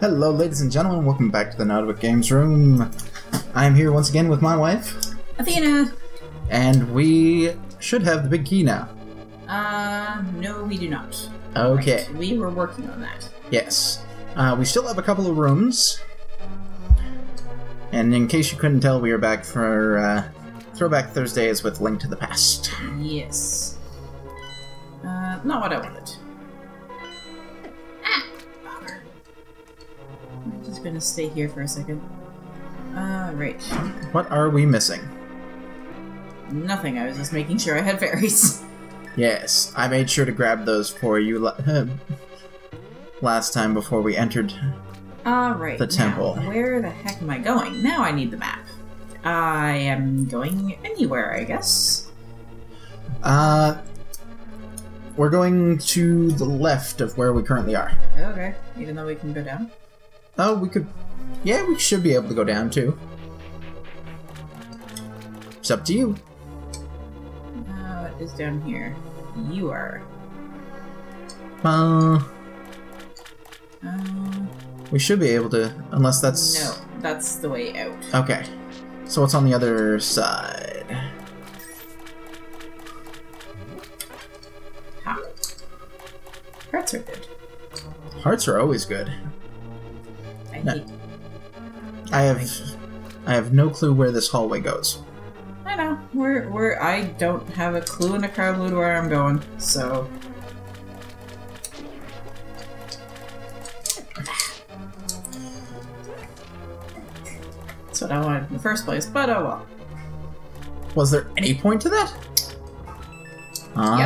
Hello, ladies and gentlemen. Welcome back to the Nodwik Games Room. I'm here once again with my wife, Athena! and we should have the big key now. Uh, no, we do not. Okay. Right, We were working on that. Yes. Uh, we still have a couple of rooms. And in case you couldn't tell, we are back for uh, Throwback Thursdays with Link to the Past. Yes. Uh, not what I wanted. Just gonna stay here for a second. Uh, right. What are we missing? Nothing, I was just making sure I had fairies. Yes, I made sure to grab those for you la- last time before we entered. Alright. The temple. Now, where the heck am I going? Now I need the map. I am going anywhere, I guess. Uh, we're going to the left of where we currently are. Okay. Even though we can go down. Oh, we could. Yeah, we should be able to go down too. It's up to you. Uh, what is down here? You are. Uh, Uh, we should be able to, unless that's. no, that's the way out. Okay. So what's on the other side? Ha. Hearts are good. Hearts are always good. I No. I have. I have no clue where this hallway goes. I know. We're we're. I don't have a clue in a crowd loot where I'm going. So. That's what I wanted in the first place, but oh well. Was there any point to that? Ah.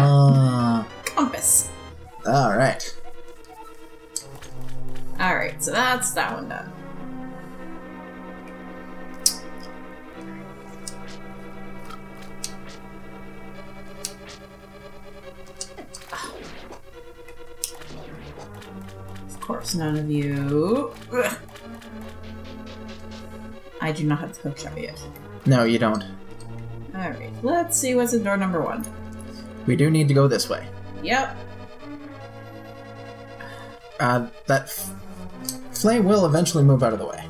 Course, none of you. Ugh. I do not have the hook shot yet. No, you don't. Alright, let's see what's in door number one. We do need to go this way. Yep, Uh, that f- flame will eventually move out of the way.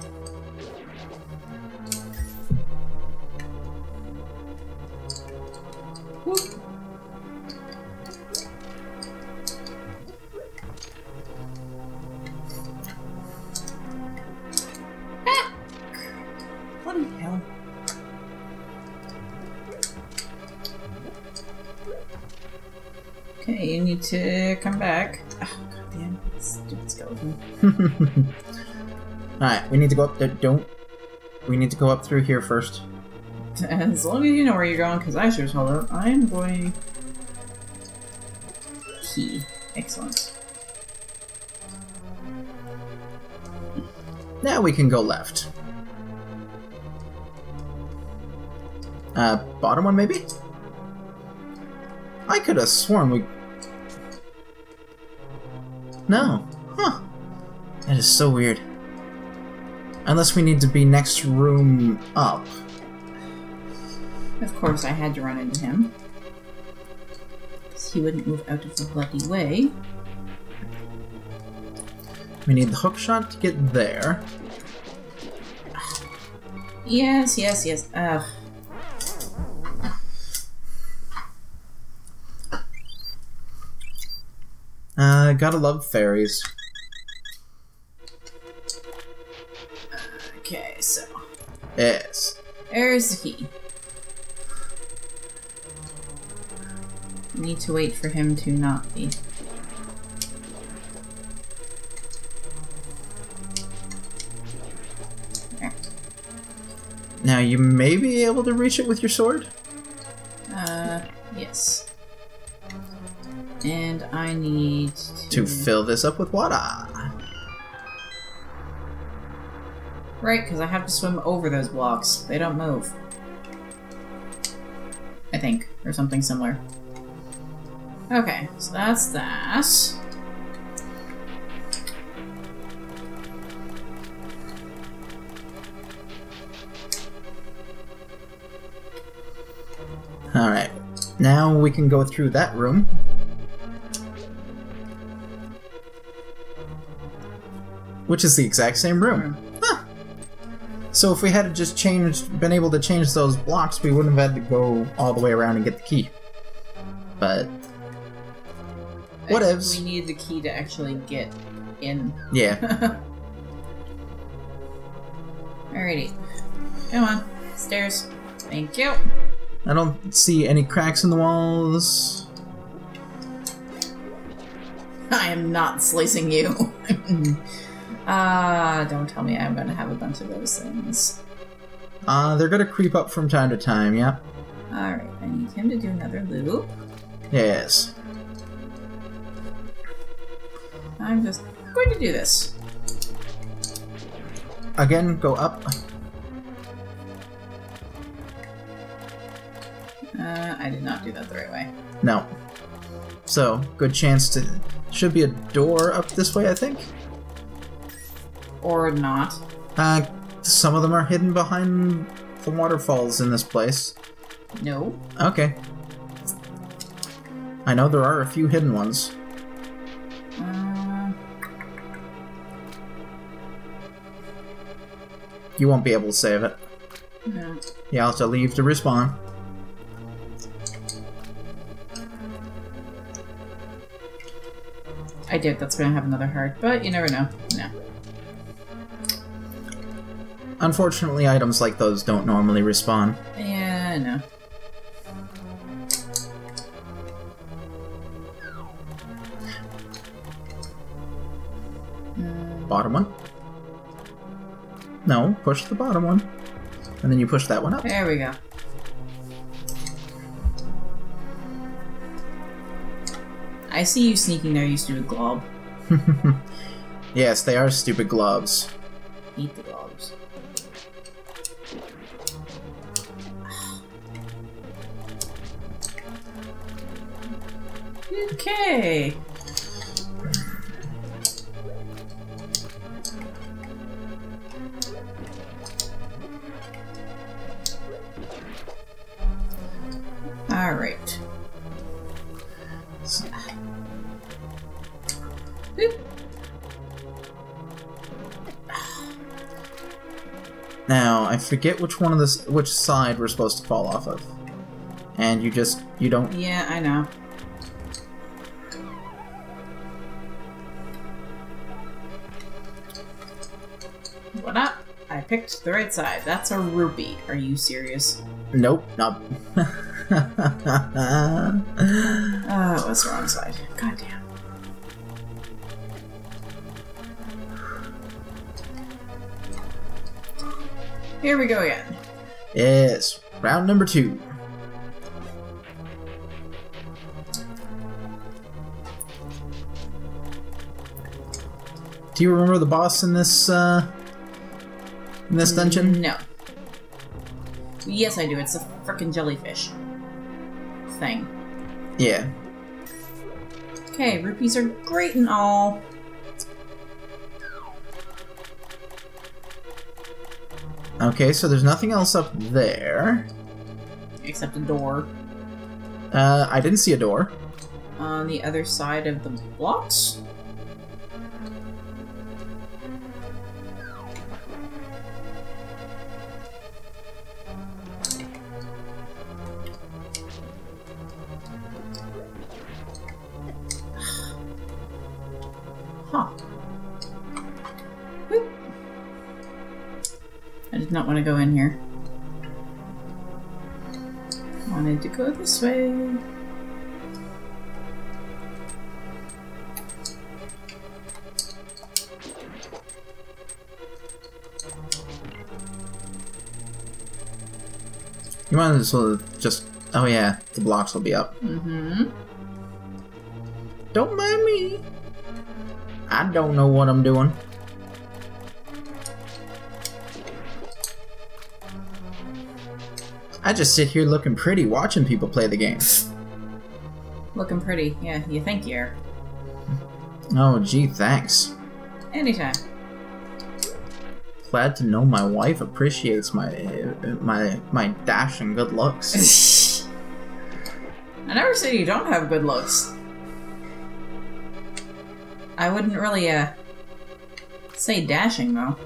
Okay, you need to come back. Oh, goddamn. Stupid skeleton. Alright, we need to go up there. Don't. We need to go up through here first. As long as you know where you're going, because I sure as hell don't, I'm going. Key. Excellent. Now we can go left. Uh, bottom one maybe? I could have sworn we. No. Huh. That is so weird. Unless we need to be next room up. Of course, I had to run into him. he wouldn't move out of the bloody way. We need the hook shot to get there. Yes, yes, yes. Ugh. Uh, gotta love fairies. Okay, so. Yes. There's the key. Need to wait for him to not be. There. Now you may be able to reach it with your sword. And I need to... To fill this up with water. Right, because I have to swim over those blocks. They don't move. I think, or something similar. Okay, so that's that. Alright. Now we can go through that room. Which is the exact same room. Hmm. So if we had just changed, been able to change those blocks, we wouldn't have had to go all the way around and get the key. But Whatevs. We need the key to actually get in. yeah, Alrighty. Come on. Stairs. Thank you. I don't see any cracks in the walls. I am not slicing you. Ah, don't tell me I'm gonna have a bunch of those things. Uh, they're gonna creep up from time to time. Yeah. Alright, I need him to do another loop. Yes. I'm just going to do this. Again, go up. Uh, I did not do that the right way. No. So, good chance to. Should be a door up this way, I think. Or not. Uh, some of them are hidden behind the waterfalls in this place. No. Okay. I know there are a few hidden ones. Uh, You won't be able to save it. no. You have to leave to respawn. I did. That's gonna have another heart, but you never know. No. Unfortunately, items like those don't normally respawn. Yeah, no. Bottom one. No, push the bottom one. And then you push that one up. There we go. I see you sneaking there, you stupid glob. yes, they are stupid gloves. Eat the globs. Okay. All right. Boop. Now, I forget which one of this, which side we're supposed to fall off of. And you just, you don't, Yeah, I know. What up? I picked the right side. That's a rupee. Are you serious? nope, not. Oh, it was the wrong side. God damn. Here we go again. yes, round number two. Do you remember the boss in this, uh, in this dungeon? No. Yes, I do. It's a freaking jellyfish thing. Yeah. Okay, rupees are great and all. Okay, so there's nothing else up there. Except a door Uh, I didn't see a door. on the other side of the blocks. Way. You might as well just. Oh yeah, the blocks will be up. Mm-hmm. Don't mind me. I don't know what I'm doing. I just sit here looking pretty watching people play the game. Looking pretty. Yeah, you think you're. Oh, gee, thanks. Anytime. Glad to know my wife appreciates my my my dash and good looks. I never said you don't have good looks. I wouldn't really, uh. Say dashing though.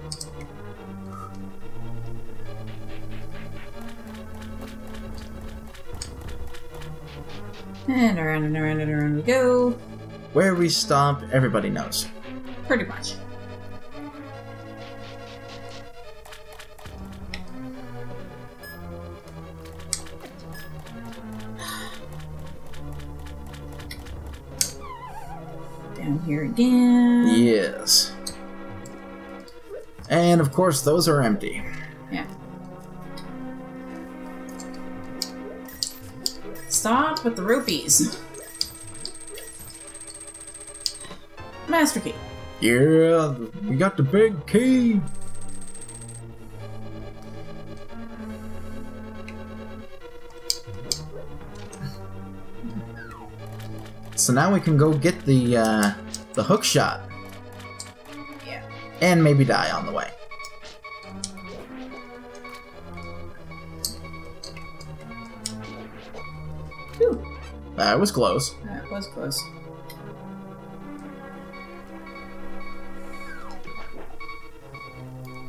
And around and around and around we go. Where we stop, everybody knows. Pretty much. Down here again. Yes. And of course, those are empty. Stop with the rupees. Master key. Yeah, we got the big key. So now we can go get the uh, the hook shot Yeah. and maybe die on the way. That was close. That was close.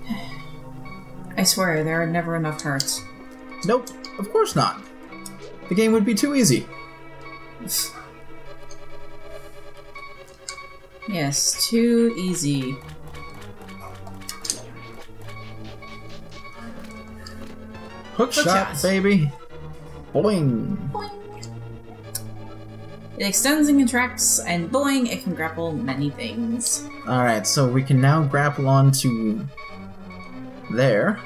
I swear, there are never enough hearts. Nope, of course not. The game would be too easy. Yes, too easy. Hook, Hook shot, shot. baby. Boing. It extends and contracts, and boing, it can grapple many things. Alright, so we can now grapple onto there.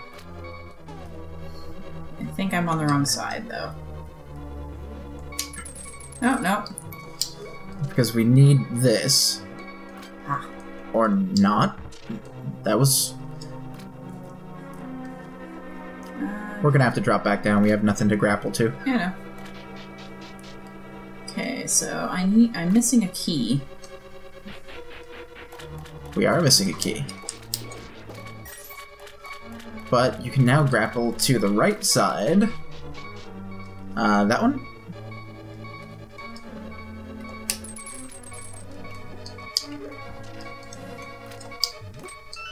I think I'm on the wrong side, though. No, no. Because we need this. Ah. Or not. That was. Uh, We're gonna have to drop back down. We have nothing to grapple to. I know. So I need. I'm missing a key. We are missing a key. But you can now grapple to the right side. Uh, that one?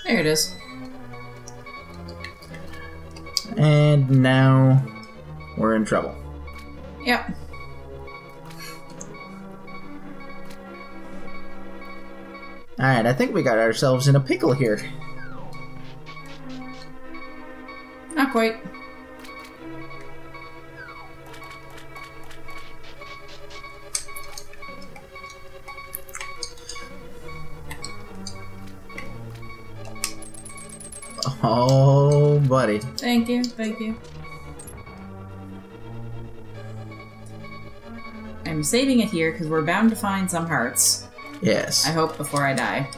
There it is. And now we're in trouble. Yep. Alright, I think we got ourselves in a pickle here. Not quite. Oh, buddy. Thank you, thank you. I'm saving it here because we're bound to find some hearts. Yes. I hope before I die.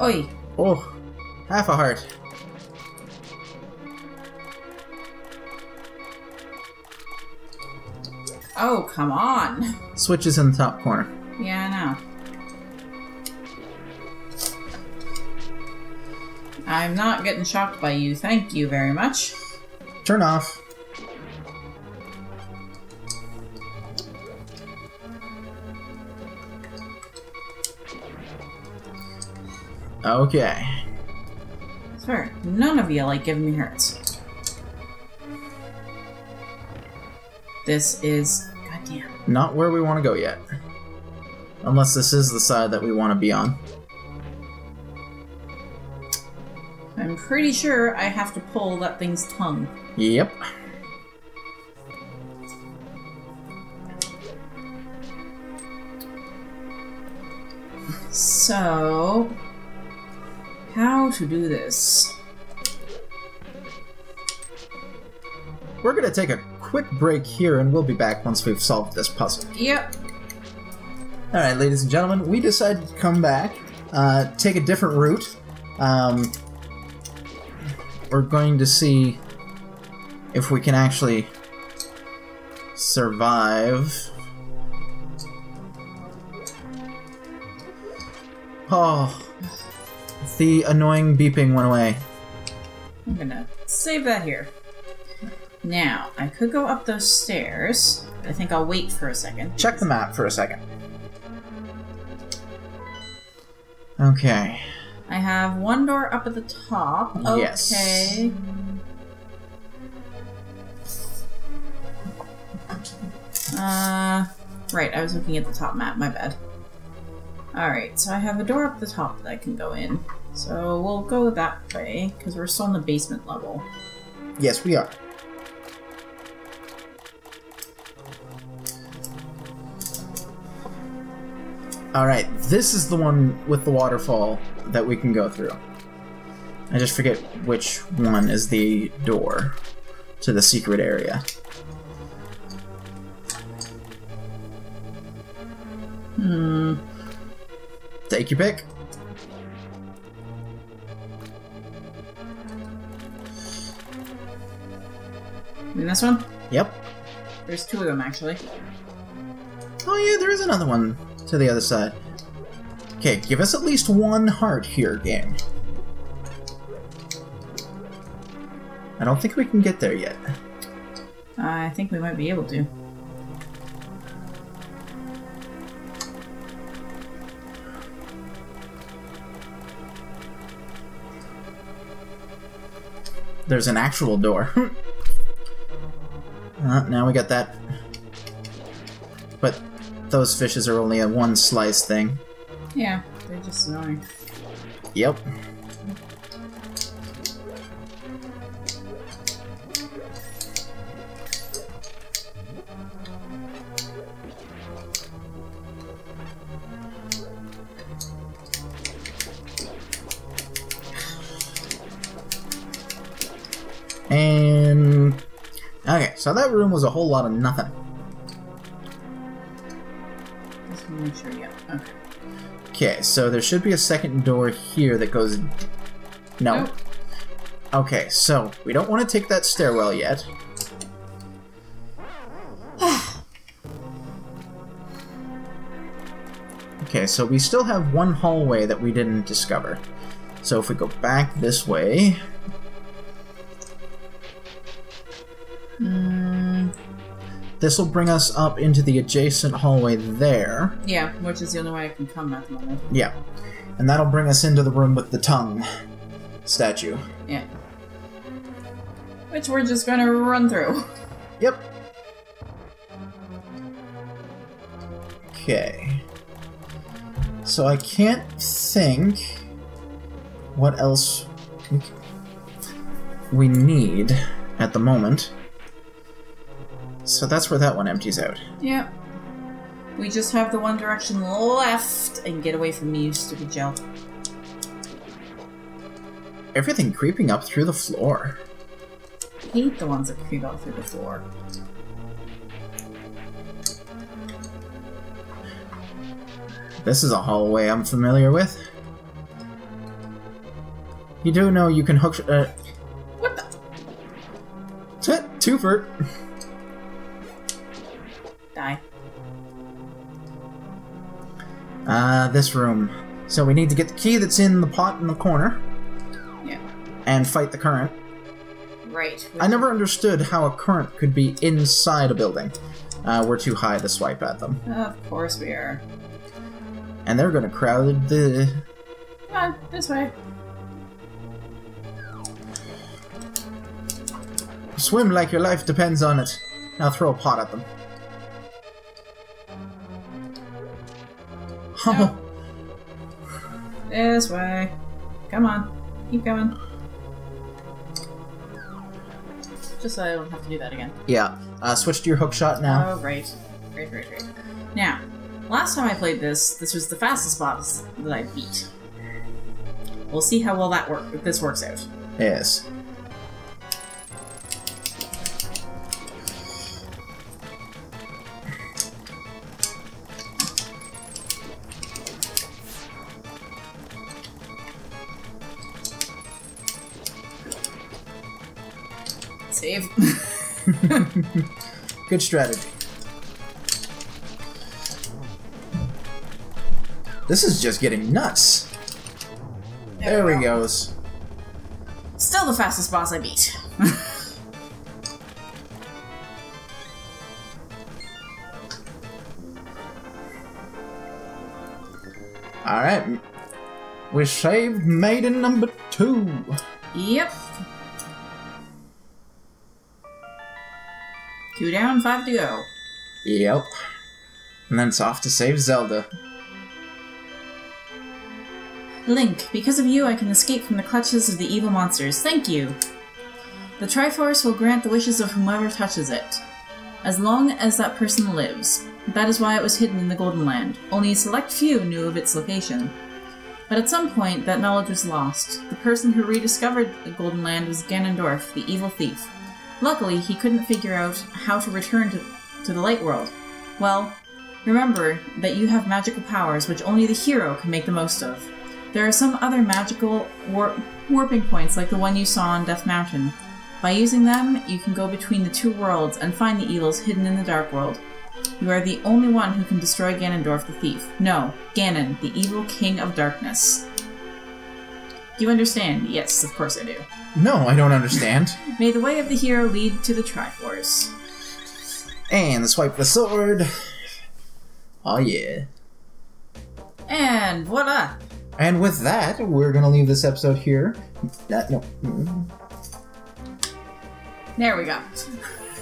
Oi! Oh, half a heart. Oh, come on! Switches in the top corner. Yeah, I know. I'm not getting shocked by you, thank you very much. Turn off. Okay. Swear, none of you like giving me hurts. This is goddamn. Not where we want to go yet. Unless this is the side that we want to be on. I'm pretty sure I have to pull that thing's tongue. Yep. So, how to do this? We're gonna take a quick break here and we'll be back once we've solved this puzzle. Yep. Alright, ladies and gentlemen, we decided to come back, uh, take a different route. Um, we're going to see if we can actually survive. Oh, the annoying beeping went away. I'm gonna save that here. Now, I could go up those stairs. I think I'll wait for a second. Check the map for a second. Okay. I have one door up at the top. Okay. Yes. Uh, right, I was looking at the top map, my bad. Alright, so I have a door up the top that I can go in. So we'll go that way, because we're still in the basement level. Yes, we are. Alright, this is the one with the waterfall that we can go through. I just forget which one is the door to the secret area. Hmm. Take your pick. I mean, this one? Yep. There's two of them, actually. Oh yeah, there is another one to the other side. Okay, give us at least one heart here, game. I don't think we can get there yet. I think we might be able to. There's an actual door. uh, now we got that. But those fishes are only a one slice thing. Yeah, they're just annoying. Yep. And okay, so that room was a whole lot of nothing. Just make sure, yeah. Okay. Okay, so there should be a second door here that goes. No. Nope. Okay, so we don't want to take that stairwell yet. okay, so we still have one hallway that we didn't discover. So if we go back this way, this will bring us up into the adjacent hallway there. yeah, which is the only way I can come at the moment. Yeah. And that'll bring us into the room with the tongue statue. Yeah. Which we're just gonna run through. Yep. Okay. So I can't think what else we we need at the moment. So that's where that one empties out. Yep. We just have the one direction left and get away from me, you stupid gel. Everything creeping up through the floor. hate the ones that creep out through the floor. This is a hallway I'm familiar with. You do know you can hook. Uh, What the? twofer. Uh, this room. So we need to get the key that's in the pot in the corner Yeah. and fight the current. Right. I never understood how a current could be inside a building. Uh, we're too high to swipe at them. Of course we are. And they're gonna crowd the. Come on, this way. Swim like your life depends on it. Now throw a pot at them. Oh, This way. Come on. Keep going. Just so I don't have to do that again. yeah. Uh, switch to your hook shot now. Oh, right. Right, right, right. Now, last time I played this, this was the fastest boss that I beat. We'll see how well that work if this works out. Yes. Good strategy. This is just getting nuts. There, there he go. goes. Still the fastest boss I beat. Alright. We saved maiden number two. Yep. Two down, five to go. Yep. And then it's off to save Zelda. Link, because of you I can escape from the clutches of the evil monsters. Thank you! The Triforce will grant the wishes of whomever touches it, as long as that person lives. That is why it was hidden in the Golden Land. Only a select few knew of its location. But at some point, that knowledge was lost. The person who rediscovered the Golden Land was Ganondorf, the evil thief. Luckily, he couldn't figure out how to return to, to the Light World. Well, remember that you have magical powers which only the hero can make the most of. There are some other magical war- warping points like the one you saw on Death Mountain. By using them, you can go between the two worlds and find the evils hidden in the Dark World. You are the only one who can destroy Ganondorf the Thief. No, Ganon, the evil king of darkness. Do you understand? Yes, of course I do. No, I don't understand. May the way of the hero lead to the Triforce. and the swipe the sword. Oh yeah. And voila! And with that, we're gonna leave this episode here. Uh, no. There we go.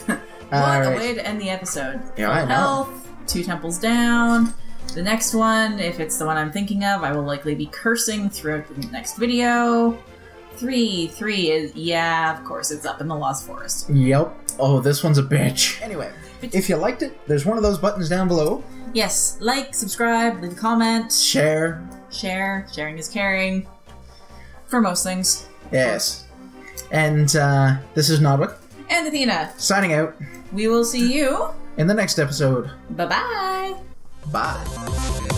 what a Alright. way to end the episode. Yeah, Full I know. health, two temples down. The next one, if it's the one I'm thinking of, I will likely be cursing throughout the next video. Three, three is yeah, of course, it's up in the Lost Forest. Yep. Oh, this one's a bitch. Anyway, if you liked it, there's one of those buttons down below. Yes, like, subscribe, leave a comment, Share. share. Sharing is caring. For most things. Yes. And uh, this is Nodwik And Athena, signing out. we will see you. In the next episode. Bye bye. Bye.